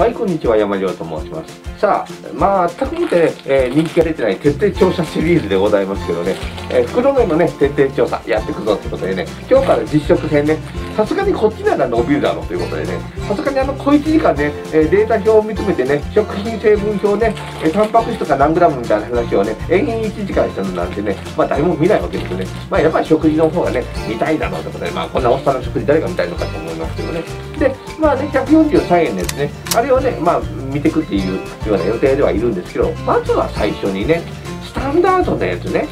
はい、こんにちは、山亮と申します。さあ、まあ、全くもってね、えー、人気が出てない徹底調査シリーズでございますけどね、えー、袋麺のね、徹底調査やっていくぞってことでね、今日から実食編ね、さすがにこっちなら伸びるだろうということでね、さすがにあの、小1時間ね、え、データ表を見つめてね、食品成分表ね、えー、タンパク質とか何グラムみたいな話をね、延々1時間したのなんてね、まあ、誰も見ないわけですよね。まあ、やっぱり食事の方がね、見たいだろうということで、まあ、こんなおっさんの食事誰が見たいのかと思いますけどね。で、まあね、143円ですね。あれをね、まあ、見ていくっていうような予定ではいるんですけど、まずは最初にね、スタンダードなやつね、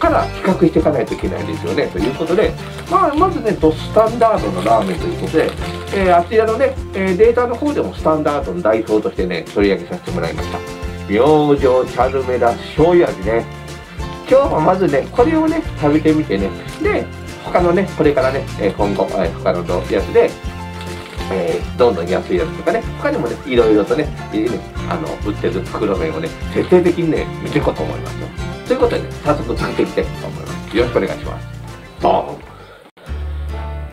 から比較していかないといけないですよね。ということで、まあ、まずね、ドスタンダードのラーメンということで、えー、あちらのね、えデータの方でもスタンダードの代表としてね、取り上げさせてもらいました。明星チャルメラ醤油味ね。今日はまずね、これをね、食べてみてね。で、他のね、これからね、今後、他のやつで、えー、どんどん安いやつとかね、他にもね、いろいろとね、あの売ってる袋麺をね、徹底的にね、見ていこうと思いますよ。ということでね、早速作っていきたいと思います。よろしくお願いします。ドン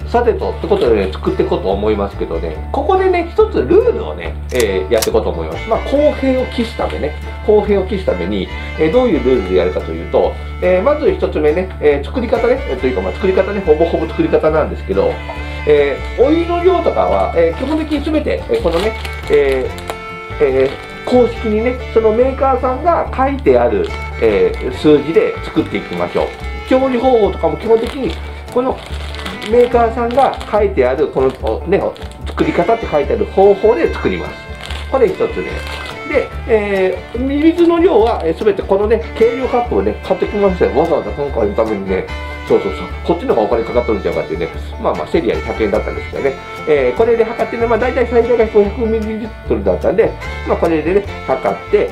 さてと、ってことでね、作っていこうと思いますけどね、ここでね、一つルールをね、えー、やっていこうと思います。まあ、公平を期すためね、公平を期すために、えー、どういうルールでやるかというと、えー、まず一つ目ね、え作り方ね、えというか、まあ、作り方ね、ほぼほぼ作り方なんですけど、えお湯の量とかは、え基本的に全て、えこのね、ええ公式にね、そのメーカーさんが書いてある、え数字で作っていきましょう。調理方法とかも基本的に、このメーカーさんが書いてある、この、ね、作り方って書いてある方法で作ります。これ一つね。で、えー、水の量は、えー、全てこのね、計量カップをね、買ってきましたよ。わざわざ今回のためにね、そうそうそう、こっちの方がお金かかっとるんちゃうかっていうね、まあまあ、セリアで100円だったんですけどね、えー、これで測ってね、まあ大体最大が 500ml だったんで、まあこれでね、測って、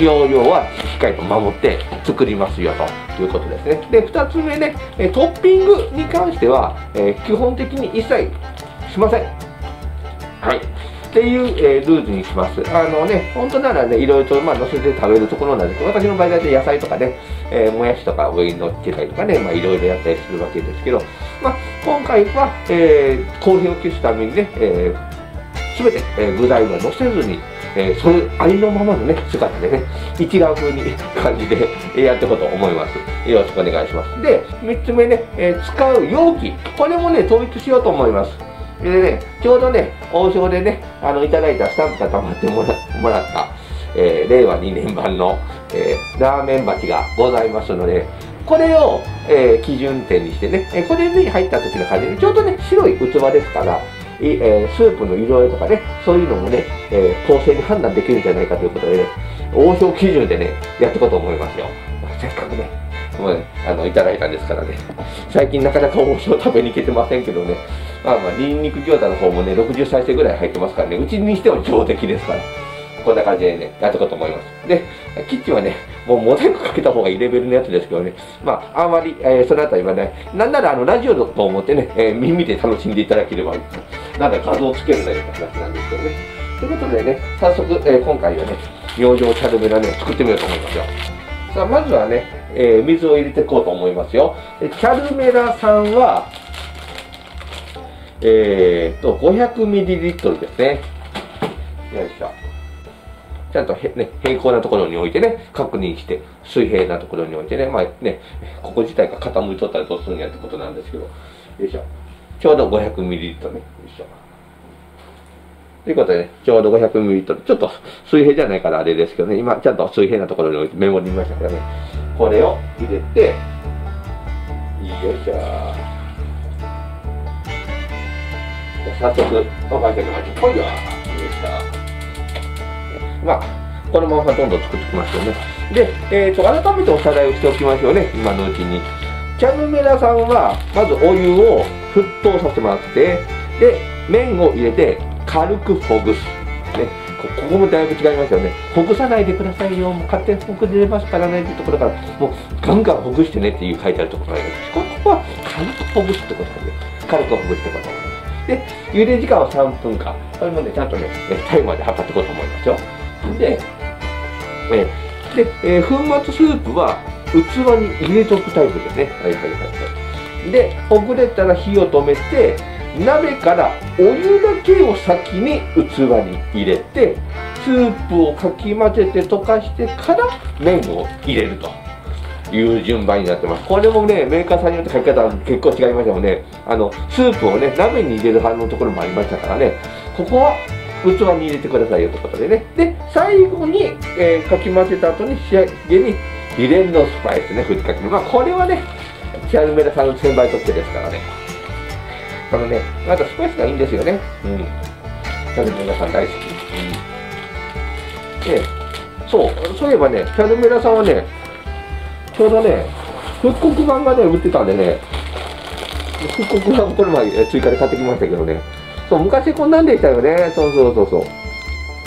容量はしっかりと守って作りますよということですね。で、2つ目ね、トッピングに関しては、えー、基本的に一切しません。はい。っていう、えー、ルールにします。あのね、本当ならね、いろいろと、まあ、乗せて食べるところなんですけど、私の場合だと野菜とかね、えー、もやしとか上に乗っけたりとかね、まあ、いろいろやったりするわけですけど、まあ、今回は、えー、公平を期すためにね、えー、すべて、えー、具材は乗せずに、えー、それありのままのね、姿でね、一覧風に 感じでやっていこうと思います。よろしくお願いします。で、3つ目ね、えー、使う容器。これもね、統一しようと思います。でね、ちょうどね、王将でね、あの、いただいたスタンプが溜まってもらもらった、えー、令和2年版の、えー、ラーメン鉢がございますので、これを、えー、基準点にしてね、えこれに入った時の感じで、ちょうどね、白い器ですから、えー、スープの色合いとかね、そういうのもね、えー、公正に判断できるんじゃないかということでね、王将基準でね、やっていこうと思いますよ。せっかくね、もうね、あの、いただいたんですからね。最近なかなか王将食べに行けてませんけどね、まあまあ、ニンニク餃子の方もね、60再生ぐらい入ってますからね、うちにしては上出来ですから。こんな感じでね、やっていこうと思います。で、キッチンはね、もうモザイクかけた方がいいレベルのやつですけどね、まあ、あんまり、えー、そのあたりはね、なんならあの、ラジオだと思ってね、えー、耳で楽しんでいただければいい、なんか画像をつけるなような話なんですけどね。ということでね、早速、えー、今回はね、明星チャルメラね、作ってみようと思いますよ。さあ、まずはね、えー、水を入れていこうと思いますよ。チャルメラさんは、えーと、500ml ですね。よいしょ。ちゃんとへ、ね、平行なところに置いてね、確認して、水平なところに置いてね、まあね、ここ自体が傾いとったらどうするんやってことなんですけど、よいしょ。ちょうど 500ml ね、よいしょ。ということでね、ちょうど 500ml。ちょっと水平じゃないからあれですけどね、今ちゃんと水平なところに置いてメモりましたからね、これを入れて、よいしょ。早速、おかけの味、こいよ。よいしょ。まあ、このままどんどん作っていきますよね。で、えーと、改めておさらいをしておきましょうね、今のうちに。キャヌメラさんは、まずお湯を沸騰させまして、で、麺を入れて軽くほぐす。ね、ここもだいぶ違いますよね。ほぐさないでくださいよ。もう勝手にほぐれますからねっていうところから、もうガンガンほぐしてねっていう書いてあるところがあります。ここは軽くほぐすってことなんで、軽くほぐすってことなんで。茹で時間は3分間。これもね、ちゃんとね、タイマーで測っていこうと思いますよ。で、えで、え、粉末スープは器に入れとくタイプですね。はいはいはいはい。で、ほぐれたら火を止めて、鍋からお湯だけを先に器に入れてスープをかき混ぜて溶かしてから麺を入れると。いう順番になってます。これもねメーカーさんによって書き方は結構違いましたもんね。あのスープをね鍋に入れる反応のところもありましたからね。ここは器に入れてくださいよということでね。で最後に、えー、かき混ぜた後に仕上げに秘伝のスパイスねふりかける。まあこれはねキャルメラさんの1000倍特許ですからね。このねスパイスがいいんですよね。うん。キャルメラさん大好き、うん、でそうそういえばねキャルメラさんはねちょうどね復刻版がね売ってたんでね復刻版これ前追加で買ってきましたけどね。そう昔こんなんでしたよね。そうそうそうそう。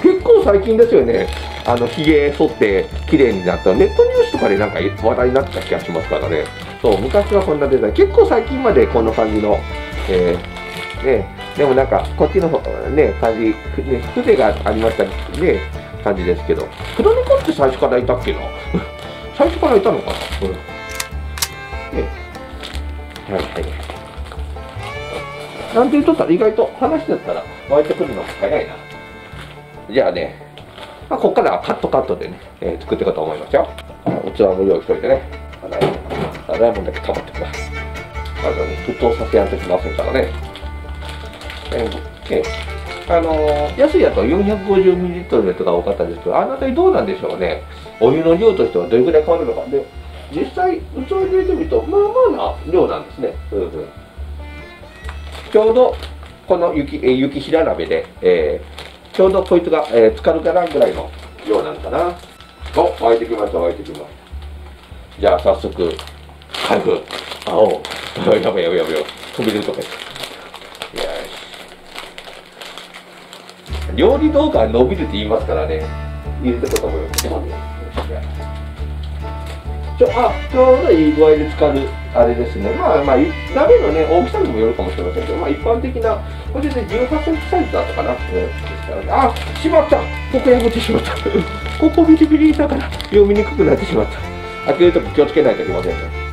結構最近ですよね。あのひげ剃って綺麗になった。ネットニュースとかでなんか話題になった気がしますからねそう昔はこんなデザイン。結構最近までこんな感じのえー、ねでもなんかこっちのね感じ、ね、風情がありましたね感じですけど。黒猫って最初からいたっけな？最初からいたのかな？うん。ね。はいはい。なんて言うとったら意外と話だったら湧いてくるの早いな。じゃあね、まあ、ここからはカットカットでね、えー、作っていこうと思いますよ。器も用意しといてね。洗い物だけ溜まってください。まずね、沸騰させやんときませんからね。えー、あのー、安いやつは 450ml のやつが多かったんですけど、あなたにどうなんでしょうね。お湯の量としてはどれぐらい変わるのか。で、実際、器に入れてみると、まあまあな量なんですね。うんうんちょうどこの雪,、え雪平鍋で、えー、ちょうどこいつが、えー、浸かるかなぐらいの量なのかなお沸いてきました沸いてきましたじゃあ早速開封あおやばいやばいやばい飛び出るとかよし。料理動画は伸びるって言いますからね。入れてこうと思いますちょあちょうどいい具合で浸かるあれですね。まあまあ鍋のね大きさにもよるかもしれませんけどまあ一般的なこれで18センチサイズだったかな、うん、あしまった。ここ破ってしまった。ここビリビリだから読みにくくなってしまった。開けるとき気をつけないといけませんね。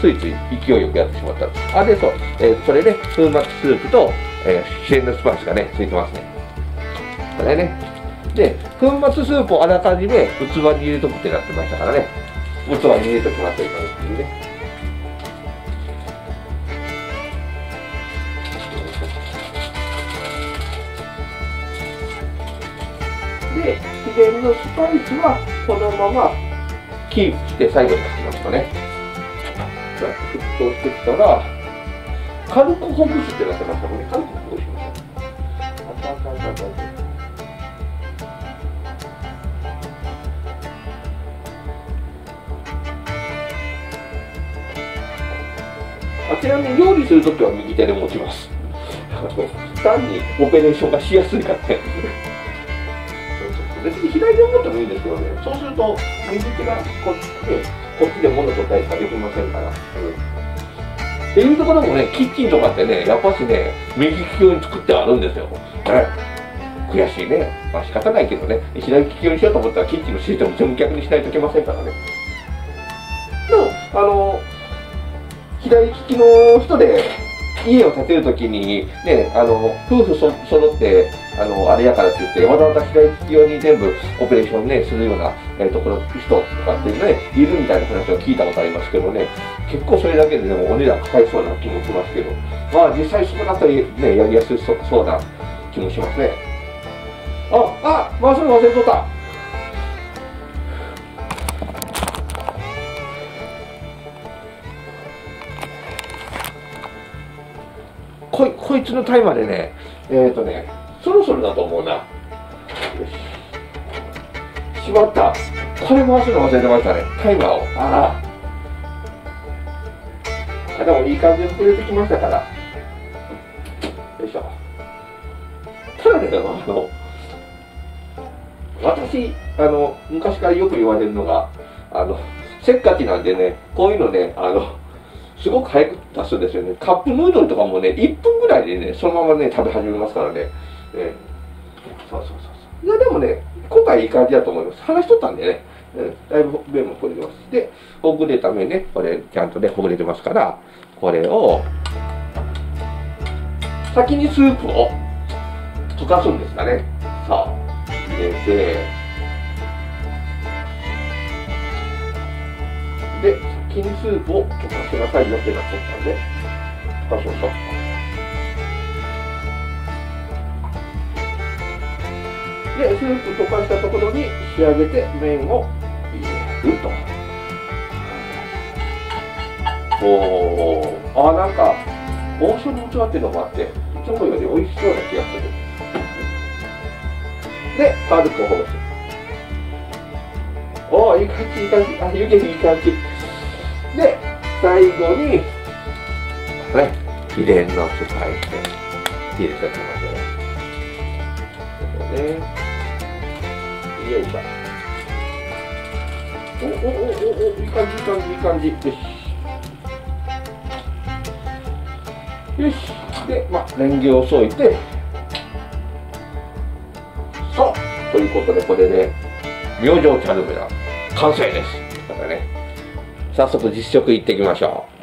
ついつい勢いよくやってしまった。あでそう、えー、それで粉末スープと、えー、シェンドスパイスがねついてますね。これね。で粉末スープをあらかじめ器に入れとくってなってましたからね。器に入れておきますよ、今のね。で、秘伝のスパイスはこのままキープして最後にかけますかね。となって沸騰してきたら、軽くほぐすってなってますからね。軽くほぐしましょう。あちなみに料理するときは右手で持ちます 単にオペレーションがしやすいからね 別に左で持ってもいいんですけどねそうすると右手がこっちでこっちで物取ったりとかできませんから、うん、っていうところもねキッチンとかってねやっぱしね右利き用に作ってあるんですよ、ね、悔しいね。まあ仕方ないけどね。左利き用にしようと思ったらキッチンのシートも全部逆にしないといけませんからね。でもあの左利きの人で家を建てるときに、ね、あの夫婦そ揃ってあのあれやからって言ってわざわざ左利き用に全部オペレーション、ね、するような、えー、ところ人とかってねいるみたいな話を聞いたことありますけどね結構それだけででもお値段かかりそうな気もしますけどまあ実際そこだったら、ね、やりやすそうな気もしますね。ああ回すの忘れとった。こいつのタイマーでね、えっ、ー、とね、そろそろだと思うな。よし。しまった。これ回すの忘れてましたね。タイマーを。ああ。でもいい感じに触れてきましたから。よいしょ。ただね、あの、私、あの、昔からよく言われるのが、あの、せっかちなんでね、こういうのね、あの、すごく早く出すんですよね。カップヌードルとかもね、1分ぐらいでね、そのままね、食べ始めますからね。えー、そうそうそうそう。いや、でもね、今回いい感じだと思います。話しとったんでね、うん、だいぶ麺もほぐれてます。で、ほぐれた麺ね、これ、ちゃんとね、ほぐれてますから、これを、先にスープを溶かすんですかねさあ入れてで先にスープを溶かしなさいよってなっとったんで溶かしましょうでスープ溶かしたところに仕上げて麺を入れるとおおあなんか王将の器っていうのもあっていつもより美味しそうな気がするで軽くほぐす。おおいい感じいい感じ。あ湯気いい感じ。で最後にね秘伝のスパイス入れておきますよねよいしょおおおおおいい感じいい感じいい感じ。よし。よしでまあレンゲを添えて。さあということでこれで明星チャルメラ完成です。早速実食いってみましょう。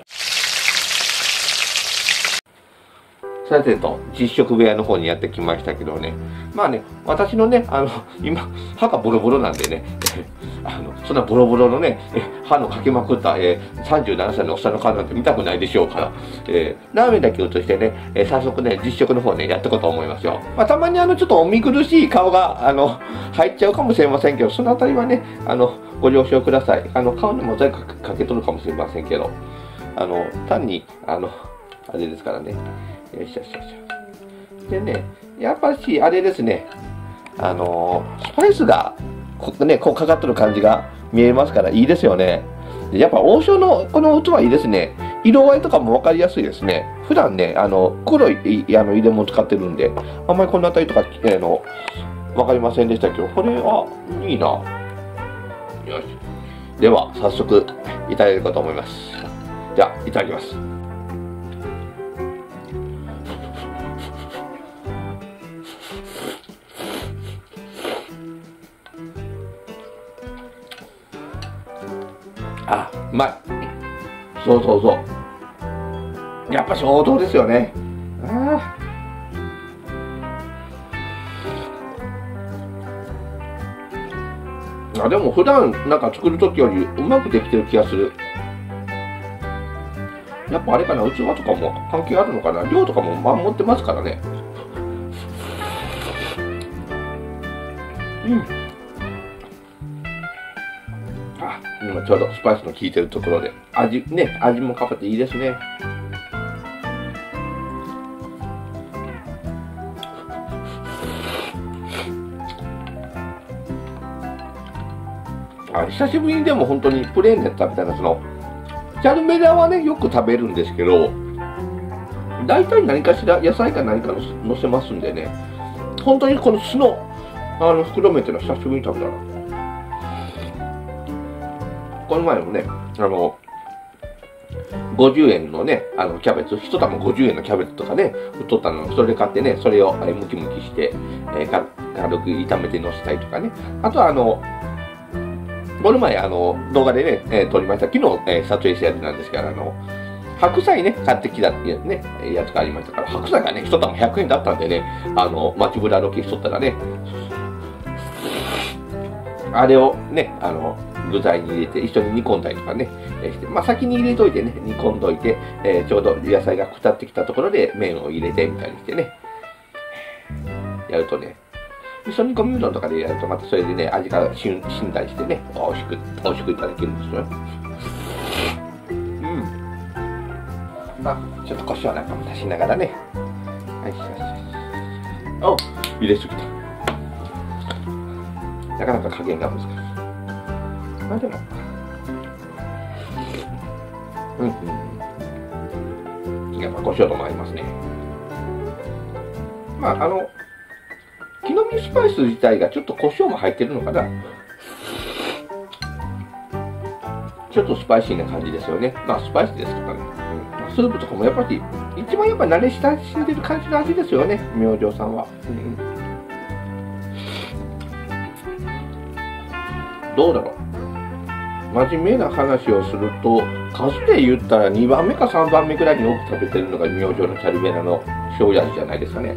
さてと実食部屋の方にやってきましたけどね。まあね私のねあの今歯がボロボロなんでね。あのそんなボロボロのね歯のかけまくった、えー、37歳のおっさんの顔なんて見たくないでしょうから、えー、ラーメンだけ移してね、えー、早速ね実食の方ねやっていこうと思いますよ、まあ、たまにあのちょっとお見苦しい顔があの入っちゃうかもしれませんけどそのあたりはねあのご了承くださいあの顔にモザイクかけとるかもしれませんけどあの単にあのあれですからねよいしょよいしょ。でね、やっぱし、あれですね、あの、スパイスが、こね、こうかかってる感じが見えますからいいですよね。やっぱ王将のこの器いいですね。色合いとかも分かりやすいですね。普段ね、あの、黒いあの入れ物使ってるんで、あんまりこの辺りとか、えー、の、分かりませんでしたけど、これはいいな。よし。では、早速、いただこうと思います。じゃあ、いただきます。あうまいそうそうそうやっぱし王道ですよねあああでも普段なんか作る時よりうまくできてる気がする。やっぱあれかな器とかも関係あるのかな？量とかも守ってますからね。うん。あ今ちょうどスパイスの効いてるところで。味ね味もかかっていいですね。久しぶりにでも本当にプレーンで食べたらそのチャルメラはねよく食べるんですけど大体何かしら野菜か何かのせますんでね。本当にこの酢のあの袋麺っていうのは久しぶりに食べたな。この前もね、あの、50円のね、あのキャベツ、1玉50円のキャベツとかね、売っとったの。それで買ってね、それを、ムキムキして、えー、軽く炒めてのせたりとかね。あとはあの、この前あの動画でね、えー、撮りました。昨日、えー、撮影したやつなんですけど、あの、白菜ね、買ってきたっていうね、やつがありましたから、白菜がね、1玉100円だったんでね、あの、街ぶらロケしとったらね、あれをね、あの、具材に入れて一緒に煮込んだりとかね、えして、まあ、先に入れといてね、煮込んどいて、えー、ちょうど野菜がくたってきたところで麺を入れてみたいにしてね、やるとね、味噌煮込みうどんとかでやるとまたそれでね、味がしんしんだりしてね、美味しく、美味しくいただけるんですよ。うん。あ、ちょっと胡椒なんかも足しながらね。はい、しよしよし。お入れすぎた。なかなか加減が難しい。まあでも、うんうん。やっぱ胡椒とも合いますね。まあ、あの、木の実スパイス自体がちょっと胡椒も入ってるのかな？ちょっとスパイシーな感じですよね。まあ、スパイスですとかね。うん、スープとかもやっぱり、一番やっぱ慣れ親しんでる感じの味ですよね、明星さんは。うんどうだろう真面目な話をすると数で言ったら2番目か3番目くらいに多く食べてるのが明星のチャルメラの塩味じゃないですかね。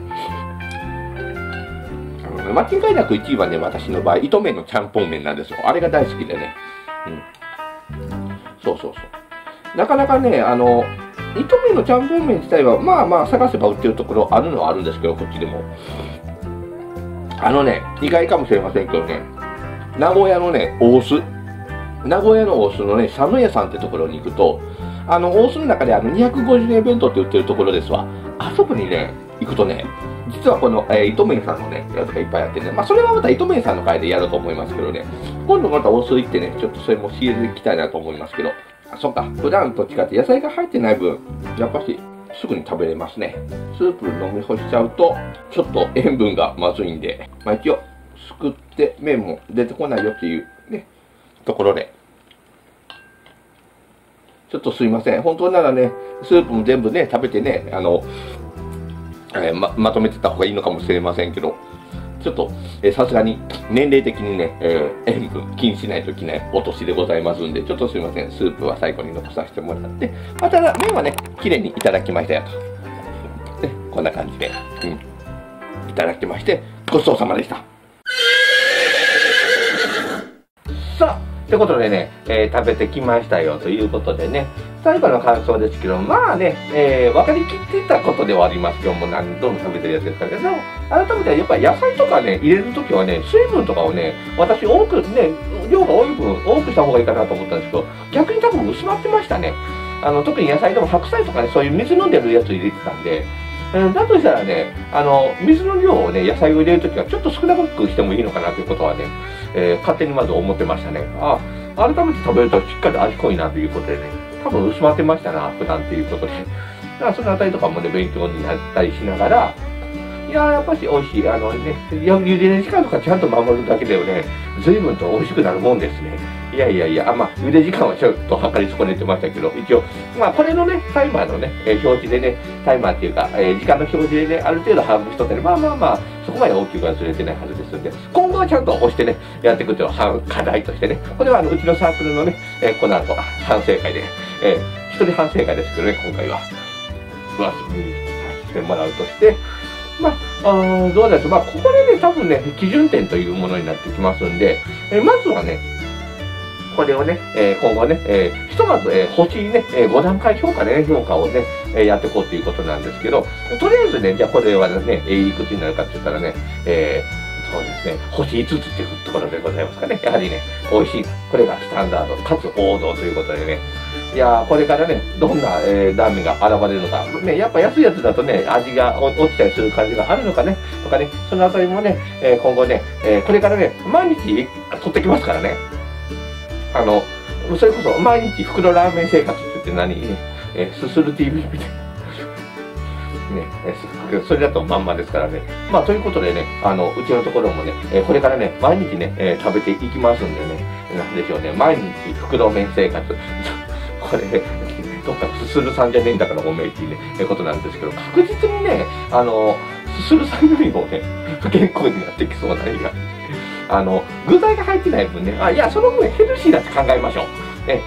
間違いなく1位はね、私の場合、糸麺のちゃんぽん麺なんですよ。あれが大好きでね。うん。そうそうそう。なかなかね、あの、糸麺のちゃんぽん麺自体は、まあまあ探せば売ってるところあるのはあるんですけど、こっちでも。あのね、意外かもしれませんけどね、名古屋のね、大須。名古屋の大須のね、佐野屋さんってところに行くと、あの、大須の中であの250円弁当って売ってるところですわ。あそこにね、行くとね、実はこの、えー、糸麺さんのね、やつがいっぱいあってね、まあ、それはまた糸麺さんの回でやろうと思いますけどね、今度また大須行ってね、ちょっとそれも仕入れていきたいなと思いますけど、あ、そっか、普段と違って野菜が入ってない分、やっぱし、すぐに食べれますね。スープ飲み干しちゃうと、ちょっと塩分がまずいんで、まあ、一応、すくって麺も出てこないよっていうね、ところで、ちょっとすいません。本当ならね、スープも全部ね、食べてね、あの、えー、ままとめてた方がいいのかもしれませんけど、ちょっと、さすがに年齢的にね、えー、塩分気にしないといけないお年でございますんで、ちょっとすいません、スープは最後に残させてもらって、まただ麺はね、綺麗にいただきましたよと。ね、こんな感じで、うん、いただきまして、ごちそうさまでした。さあ、ってことでね、えー、食べてきましたよということでね、最後の感想ですけど、まあね、えー、分かりきってたことではありますけども、何度も食べてるやつですからね、でも、改めてやっぱり野菜とかね、入れるときはね、水分とかをね、私多くね、量が多い分、多くした方がいいかなと思ったんですけど、逆に多分薄まってましたね。あの、特に野菜でも白菜とかね、そういう水飲んでるやつ入れてたんで、だとしたらね、あの、水の量をね、野菜を入れるときはちょっと少なくしてもいいのかなということはね、えー、勝手にまず思ってましたね。あ、改めて食べるとしっかり味濃いなということでね、多分薄まってましたな、普段っていうことで。だからそのあたりとかもね、勉強になったりしながら、いややっぱし美味しい。あのね、茹で時間とかちゃんと守るだけでね、随分と美味しくなるもんですね。やいやいや、あまあ、茹で時間はちょっと測り損ねてましたけど、一応、まあ、これのね、タイマーのね、えー、表示でね、タイマーっていうか、えー、時間の表示でね、ある程度把握しとってね、まあまあまあ、そこまで大きくはずれてないはずですんで、今後はちゃんと押してね、やっていくというのは課題としてね、これはあのうちのサークルのね、えー、この後、反省会で、えー、一人反省会ですけどね、今回は。上積みしてもらうとして、まあ、あどうですまあ、ここでね、多分ね、基準点というものになってきますんで、え、まずはね、これをね、えー、今後ね、えー、ひとまず、えー、星ね、え5段階評価ね、評価をね、えやっていこうということなんですけど、とりあえずね、じゃあこれはね、えいくつになるかって言ったらね、えそうですね、星5つっていうところでございますかね。やはりね、美味しい。これがスタンダード、かつ王道ということでね、いやこれからね、どんな、えー、ラーメンが現れるのか、ね、やっぱ安いやつだとね、味が落ちたりする感じがあるのかね、とかね、そのあたりもね、えー、今後ね、えー、これからね、毎日取ってきますからね、あの、それこそ毎日袋ラーメン生活って言って何、えー、すする TV みたいな。ね、えそれだとまんまですからね。まあ、ということでね、あの、うちのところもね、えこれからね、毎日ね、え食べていきますんでね、なんでしょうね、毎日袋麺生活。これ、どっかすするさんじゃねえんだからごめんっていうね、えことなんですけど、確実にね、あの、すするさんよりもね、不健康になってきそうな映画。あの、具材が入ってない分ね、あ、いや、その分ヘルシーだって考えましょう。ね、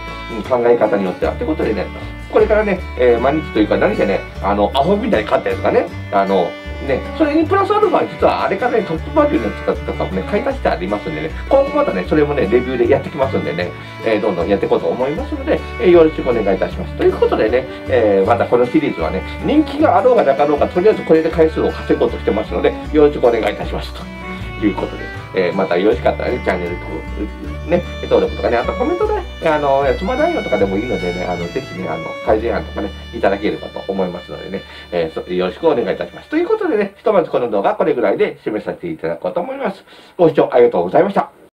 考え方によっては。ってことでね、これからね、えー、毎日というか何かね、あの、アホみたいに買ったやつがね、あの、ね、それにプラスアルファ実はあれからね、トップバリューのやつとかもね、買い足してありますんでね、今後またね、それもね、レビューでやってきますんでね、えー、どんどんやっていこうと思いますので、えー、よろしくお願いいたします。ということでね、えー、またこのシリーズはね、人気があろうがなかろうが、とりあえずこれで回数を稼ごうとしてますので、よろしくお願いいたします。ということで、えー、またよろしかったらね、チャンネル登ね、登録とかね、あとコメントで、ね、あの、つまないよとかでもいいのでね、あの、ぜひね、あの、改善案とかね、いただければと思いますのでね、えー、よろしくお願いいたします。ということでね、ひとまずこの動画はこれぐらいで締めさせていただこうと思います。ご視聴ありがとうございました。